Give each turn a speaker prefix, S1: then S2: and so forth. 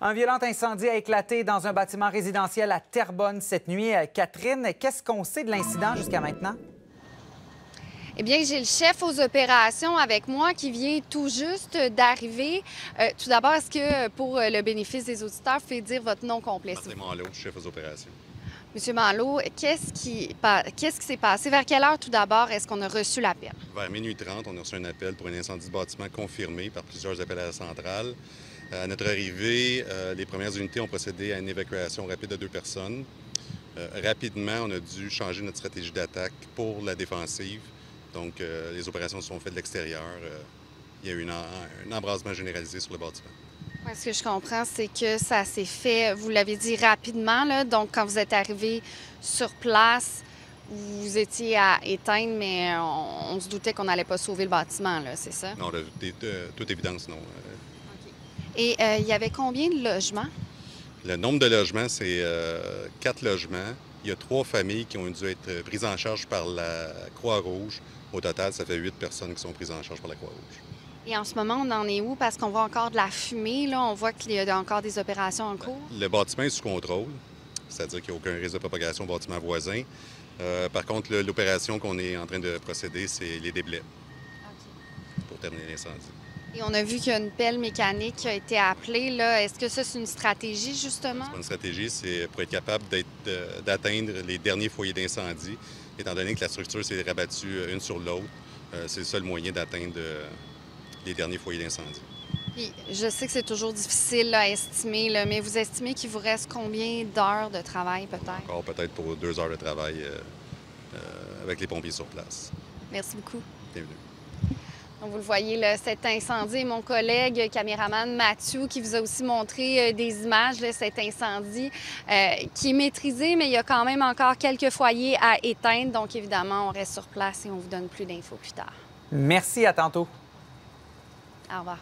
S1: Un violent incendie a éclaté dans un bâtiment résidentiel à Terrebonne cette nuit. Euh, Catherine, qu'est-ce qu'on sait de l'incident jusqu'à maintenant?
S2: Eh bien, j'ai le chef aux opérations avec moi qui vient tout juste d'arriver. Euh, tout d'abord, est-ce que pour le bénéfice des auditeurs, vous pouvez dire votre nom complet?
S3: Martin Manlot, chef aux opérations.
S2: Monsieur Manlot, qu'est-ce qui qu'est-ce qui s'est passé? Vers quelle heure tout d'abord est-ce qu'on a reçu l'appel?
S3: Vers minuit 30, on a reçu un appel pour un incendie de bâtiment confirmé par plusieurs appels à la centrale. À notre arrivée, euh, les premières unités ont procédé à une évacuation rapide de deux personnes. Euh, rapidement, on a dû changer notre stratégie d'attaque pour la défensive. Donc, euh, les opérations se sont faites de l'extérieur. il y a eu un embrasement généralisé sur le bâtiment.
S2: ce que je comprends, c'est que ça s'est fait, vous l'avez dit rapidement, là, donc quand vous êtes arrivé sur place, vous étiez à éteindre, mais on, se doutait qu'on n'allait pas sauver le bâtiment, c'est ça?
S3: Non, de, toute évidence, non.
S2: Et euh, il y avait combien de logements?
S3: Le nombre de logements, c'est euh, quatre logements. Il y a trois familles qui ont dû être prises en charge par la Croix-Rouge. Au total, ça fait huit personnes qui sont prises en charge par la Croix-Rouge.
S2: Et en ce moment, on en est où? Parce qu'on voit encore de la fumée, là. On voit qu'il y a encore des opérations en cours.
S3: Le bâtiment est sous contrôle, c'est-à-dire qu'il n'y a aucun risque de propagation au bâtiment voisin. Euh, par contre, l'opération qu'on est en train de procéder, c'est les déblais pour terminer l'incendie.
S2: Et on a vu qu'il y a une pelle mécanique qui a été appelée. Est-ce que ça, c'est une stratégie, justement?
S3: C'est une stratégie, c'est pour être capable d'atteindre les derniers foyers d'incendie, étant donné que la structure s'est rabattue euh, une sur l'autre. Euh, c'est le seul moyen d'atteindre euh, les derniers foyers d'incendie.
S2: je sais que c'est toujours difficile à estimer, mais vous estimez qu'il vous reste combien d'heures de travail, peut-être?
S3: Encore peut-être pour deux heures de travail avec les pompiers sur place.
S2: Merci beaucoup.
S3: Bienvenue.
S2: Donc, vous le voyez, cet incendie, mon collègue caméraman Mathieu qui vous a aussi montré euh, des images de cet incendie euh, qui est maîtrisé, mais il y a quand même encore quelques foyers à éteindre. Donc, évidemment, on reste sur place et on vous donne plus d'infos plus tard.
S1: Merci, à tantôt.
S2: Au revoir.